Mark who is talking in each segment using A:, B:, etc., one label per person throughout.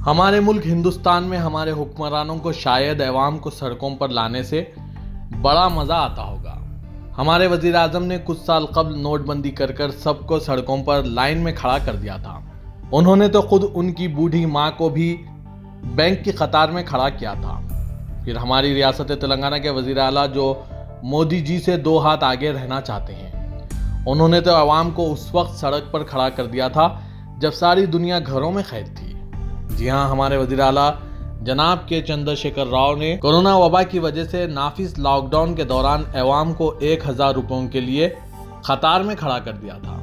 A: हमारे मुल्क हिंदुस्तान में हमारे हुक्मरानों को शायद अवाम को सड़कों पर लाने से बड़ा मज़ा आता होगा। हमारे वज़ीर अजम ने कुछ साल कबल नोटबंदी कर कर सबको सड़कों पर लाइन में खड़ा कर दिया था। उन्होंने तो खुद उनकी बूढ़ी माँ को भी बैंक की कतार में खड़ा किया था। फिर हमारी रियासत तेलंगाना के वज़ीर अला जो मोदी जी से दो हाथ आगे रहना चाहते हैं, उन्होंने तो आवाम को उस वक्त सड़क पर खड़ा कर दिया था जब सारी दुनिया घरों में कैद थी। जी हाँ हमारे वज़ीर अला जनाब के चंद्रशेखर राव ने कोरोना वबा की वजह से नाफिस लॉकडाउन के दौरान अवाम को एक हज़ार रुपयों के लिए कतार में खड़ा कर दिया था।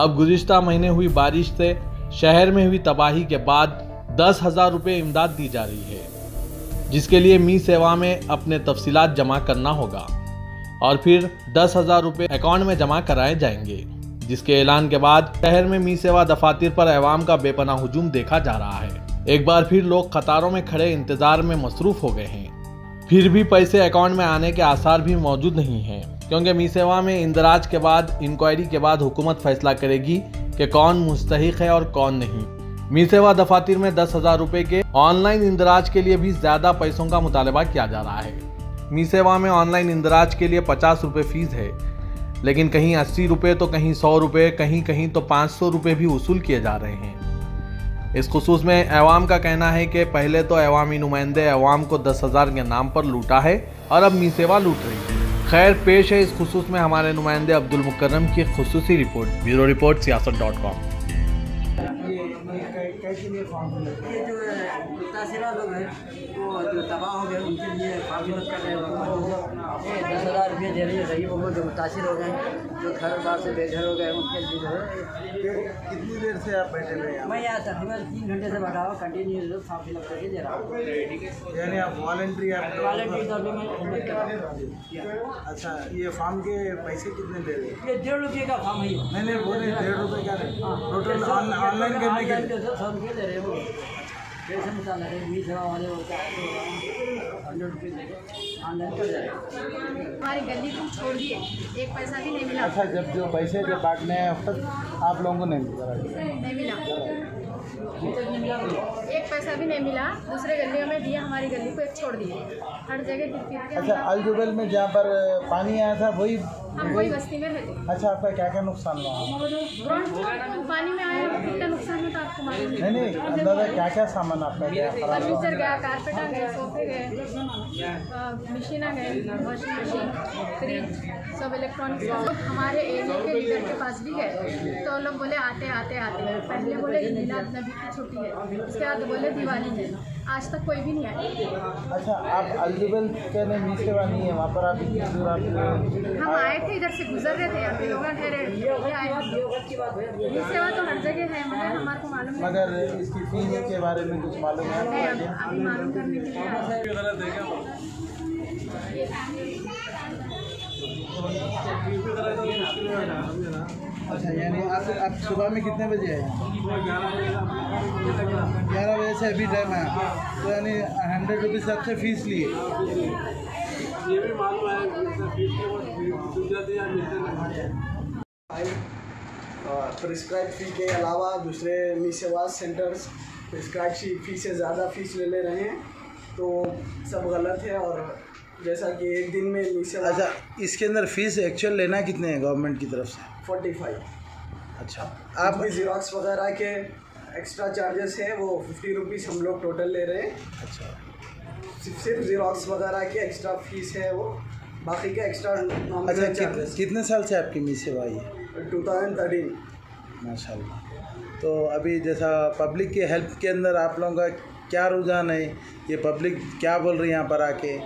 A: अब गुजशत महीने हुई बारिश से शहर में हुई तबाही के बाद दस हज़ार रुपये इमदाद दी जा रही है, जिसके लिए मी सेवा में अपने तफसीलात जमा करना होगा और फिर दस हज़ार रुपये अकाउंट में जमा कराए जाएँगे। जिसके ऐलान के बाद शहर में मी सेवा दफातर पर अवाम का बेपना हजूम देखा जा रहा है। एक बार फिर लोग कतारों में खड़े इंतज़ार में मसरूफ हो गए हैं। फिर भी पैसे अकाउंट में आने के आसार भी मौजूद नहीं हैं, क्योंकि मी सेवा में इंदराज के बाद, इंक्वायरी के बाद हुकूमत फैसला करेगी कि कौन मुस्तक है और कौन नहीं। मी सेवा दफातर में दस हज़ार रुपए के ऑनलाइन इंदराज के लिए भी ज़्यादा पैसों का मुतालबा किया जा रहा है। मी सेवा में ऑनलाइन इंदराज के लिए पचास रुपये फ़ीस है लेकिन कहीं अस्सी रुपये तो कहीं सौ रुपये कहीं कहीं तो पाँच सौ रुपये भी वसूल किए जा रहे हैं। इस खसूस में अवाम का कहना है कि पहले तो अवामी नुमाइंदे अवाम को दस हज़ार के नाम पर लूटा है और अब मीसेवा लूट रही है। खैर, पेश है इस खसूस में हमारे नुमाइंदे अब्दुल मुकर्रम की खसूसी report. Bureau report, Siasat dot com.
B: ये जो मुतासरा लोग हैं वो जो तबाह हो गए उनके लिए फार्मूलत कर रहे हैं ये दस हज़ार रुपये दे रही है गरीबों को जो मुतासर हो गए जो घर बार से बेघर हो गए उनके लिए जो है।
C: कितनी देर से आप बैठे हुए हैं?
B: मैं यहाँ तकरीबन तीन घंटे से बैठा हुआ कंटिन्यू फॉर्म फिलअप करके दे रहा हूँ।
C: यानी आप वॉल्ट्री आप
B: वॉलेंट्री तौर पर मैं हूँ।
C: अच्छा ये फॉर्म के पैसे कितने दे रहे हैं?
B: ये डेढ़ रुपये का फॉर्म है
C: नहीं नहीं बोले डेढ़ रुपये का टोटल ऑनलाइन करने के लिए
B: सौ रुपये दे रहे हैं। वो जैसे है बीस सेवा वाले होता है तो हंड्रेड रुपये दे ऑनलाइन कर दे रहे
D: हमारी गली तुम छोड़ दिए। एक पैसा भी नहीं मिला।
C: अच्छा जब जो पैसे जब बांटने हैं अब तक आप लोगों को नहीं मिला।
D: नहीं मिला। एक पैसा भी नहीं मिला। दूसरे गलियों में दिया हमारी गली को एक छोड़ दिए। हर जगह
C: अच्छा अलजुबल में जहाँ पर पानी आया था वही
D: हम वही बस्ती में रहते
C: अच्छा आपका क्या क्या नुकसान हुआ?
D: ग्राउंड फ्लोर पानी में आया तो कितना नुकसान होता आपको मालूम
C: नहीं नहीं अंदाज़ा क्या क्या सामान आपका गया? हुआ
D: फर्नीचर गया कारपेटा गए सोफे गए मशीना गए वॉशिंग मशीन फ्रिज सब इलेक्ट्रॉनिक्स हमारे एरिया के लीडर के पास भी गए तो लोग बोले आते आते आते पहले बोले मिलाद नबी की छुट्टी है। उसके बाद बोले दिवाली है। आज तक कोई भी नहीं आया।
C: अच्छा आप अलजुबल कहने सेवा नहीं है वहाँ पर आप आप
D: हम आए थे इधर से गुजर रहे थे अभी लोग ठहरे सेवा तो हर जगह है मगर हमारे को मालूम
C: मगर इसकी फ़ीस के बारे में कुछ मालूम है?
D: है अभी मालूम करने के लिए
C: अच्छा यानी आप आप सुबह में कितने बजे आए? ग्यारह बजे से अभी टाइम है। तो यानी हंड्रेड रुपीज़ आपसे फ़ीस लिए।
E: प्रिस्क्राइब फ़ी के अलावा दूसरे मी सेवा सेंटर्स प्रिस्क्राइब फ़ी से ज़्यादा फ़ीस ले ले रहे हैं तो सब गलत है और जैसा कि एक दिन में मी सेवा
C: अच्छा इसके अंदर फ़ीस एक्चुअल लेना कितने हैं गवर्नमेंट की तरफ़ से?
E: फोर्टी फाइव
C: अच्छा
E: आप भी जीरोक्स वगैरह के एक्स्ट्रा चार्जेस है वो फिफ्टी रुपीज़ हम लोग टोटल ले रहे हैं।
C: अच्छा।
E: सिर्फ़ जीरोक्स वगैरह के एक्स्ट्रा फ़ीस है वो। बाकी के एक्स्ट्रा
C: अच्छा कित, कितने साल से आपकी मी सेवा है
E: टू थाउज़ेंड थर्टीन
C: माशा तो अभी जैसा पब्लिक के हेल्प के अंदर आप लोगों का क्या रुझान है? ये पब्लिक क्या बोल रही है यहाँ पर आके?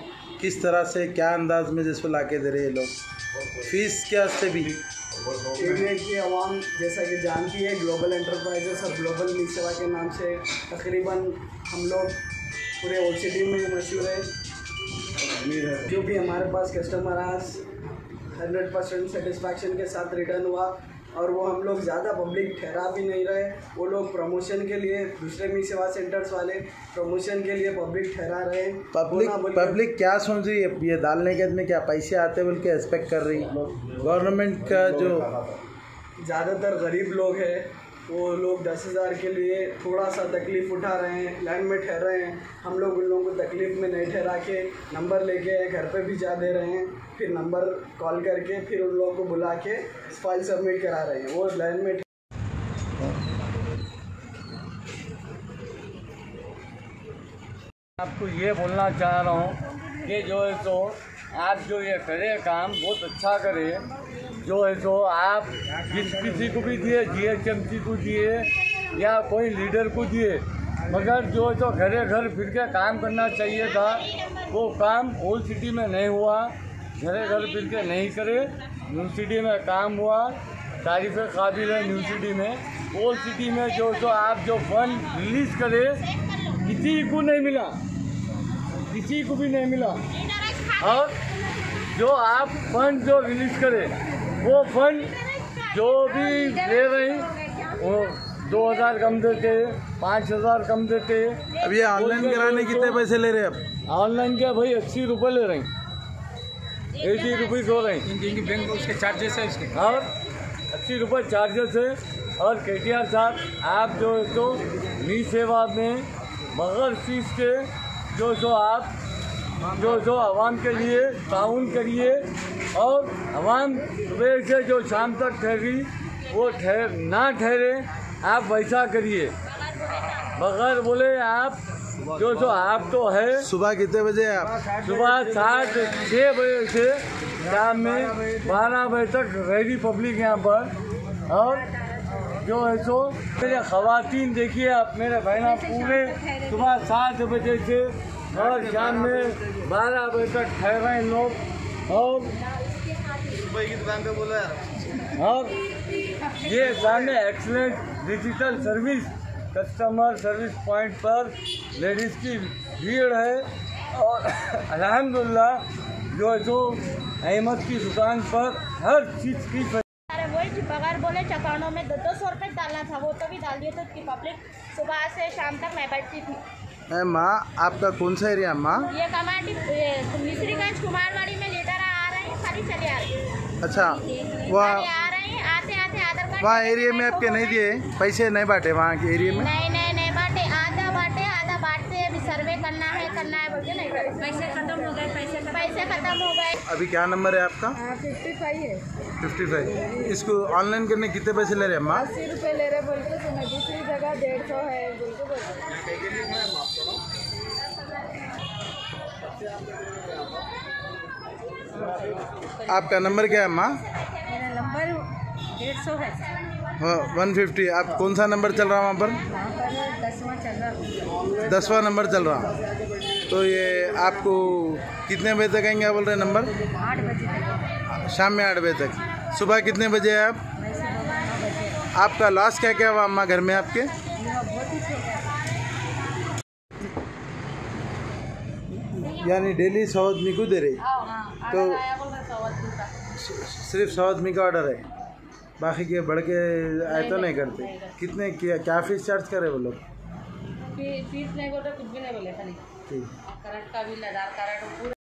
C: किस तरह से क्या अंदाज में जिसको ला के दे रहे हैं लोग? फ़ीस के वास्ते भी।
E: एरिया की आवाम जैसा कि जानती है ग्लोबल एंटरप्राइजेस और ग्लोबल मी सेवा के नाम से तकरीबन हम लोग पूरे ओल्ड सिटी में मशहूर है। जो भी हमारे पास कस्टमर आज हंड्रेड परसेंट सेटिस्फैक्शन के साथ रिटर्न हुआ और वो हम लोग ज़्यादा पब्लिक ठहरा भी नहीं रहे। वो लोग प्रमोशन के लिए दूसरे मी सेवा सेंटर्स वाले प्रमोशन के लिए पब्लिक ठहरा रहे।
C: पब्लिक पब्लिक क्या सोच? रही है ये डालने के में क्या पैसे आते बोल के एक्सपेक्ट कर रही? है गवर्नमेंट का जो
E: ज़्यादातर गरीब लोग हैं। वो लोग दस हज़ार के लिए थोड़ा सा तकलीफ़ उठा रहे हैं, लाइन में ठहर रहे हैं। हम लोग उन लोगों को तकलीफ़ में नहीं ठहरा के नंबर लेके घर पे भिजा दे रहे हैं, फिर नंबर कॉल करके फिर उन लोगों को बुला के फ़ाइल सबमिट करा रहे हैं। वो लाइन में
F: आपको ये बोलना चाह रहा हूँ कि जो है तो आप जो ये करे काम, बहुत अच्छा करे। जो है तो आप जिस किसी को भी दिए जीएचएमसी को दिए या कोई लीडर को दिए मगर जो है तो घरे घर फिर के काम करना चाहिए था वो काम ओल्ड सिटी में नहीं हुआ घरे घर फिर के नहीं करे न्यू सिटी में काम हुआ तारीफ़ काबिल है न्यू सिटी में। ओल्ड सिटी में जो तो आप जो फंड रिलीज़ करे किसी को नहीं मिला किसी को भी नहीं मिला। और जो आप फंड जो रिलीज़ करे वो फंड जो भी ले रही वो दो हज़ार कम देते पाँच हज़ार कम देते।
C: अब ये ऑनलाइन कराने कितने पैसे ले रहे हैं अब?
F: ऑनलाइन क्या भाई अस्सी रुपये ले रहे हैं। एटी रुपीज़ हो रहे हैं।
G: इनके बैंक उसके चार्जेस है इसके
F: और अस्सी रुपये चार्जेस है। और के टी आर साहब आप जो है तो मी सेवा में बगैर फ़ीस के जो जो आप जो जो आवाम के लिए ताउन करिए और आवाम सुबह से जो शाम तक ठहरी वो ठहर ना ठहरे आप वैसा करिए। बगैर बोले आप जो जो आप तो है।
C: सुबह कितने बजे आप?
F: सुबह सात छः बजे से शाम में बारह बजे तक रेडी पब्लिक यहाँ पर। और जो है सो मेरे खातन देखिए आप मेरे बहना पूरे सुबह सात बजे से और शाम में बारह बजे तक ठहर रहे हैं लोग। और और ये सामने excellent digital service customer service point पर लेडीज़ की भीड़ है। और अल्हम्दुलिल्लाह जो है जो अहमद की दुकान पर हर चीज़ की
H: पगार बोले चकानों में दो दो सौ रुपये डालना था वो तो भी डाल दिए तो उसकी पब्लिक सुबह से शाम तक मैं बैठती थी।
C: ए, माँ आपका कौन सा एरिया माँ?
H: ये मिश्रीगंज कुमारवाड़ी में लेटर आ रहे हैं सारी चले आ रहे हैं।
C: अच्छा वहाँ
H: आ रहे हैं आते आते आधार कार्ड
C: वहाँ एरिया में आपके नहीं दिए? पैसे नहीं बांटे वहाँ के एरिया में
H: नहीं नहीं नहीं बांटे आधा बांटे आधा बांटते अभी सर्वे करना है करना है बोल के नहीं करते पैसे खत्म हो गए पैसे खत्म हो गए
C: अभी क्या नंबर है आपका?
D: फिफ्टी फाइव है।
C: फिफ्टी फाइव इसको ऑनलाइन करने कितने पैसे ले रहे हैं माँ?
D: अस्सी रुपये ले रहे बोल के सुना दूसरी जगह डेढ़ सौ है बोल के बोल
C: आपका नंबर क्या है माँ?
D: मेरा नंबर डेढ़ सौ है।
C: वन फिफ्टी आप कौन सा नंबर चल रहा है वहाँ पर?
D: दसवां चल रहा
C: दसवां नंबर चल रहा। तो ये आपको कितने बजे तक आएँगे बोल रहे नंबर?
D: आठ बजे
C: शाम में आठ बजे तक। सुबह कितने बजे है आप? आपका लॉस क्या क्या हुआ अम्मा घर में आपके? यानी डेली सौ आदमी को दे रही। तो सिर्फ़ सौ आदमी का ऑर्डर है। बाकी के बढ़ के आए तो नहीं करते। कितने क्या? क्या फ़ीस चार्ज करे वो लोग?
I: फ़ीस नहीं बोलते, कुछ भी नहीं बोले खाली करंट का भी आधार कार्ड पूरा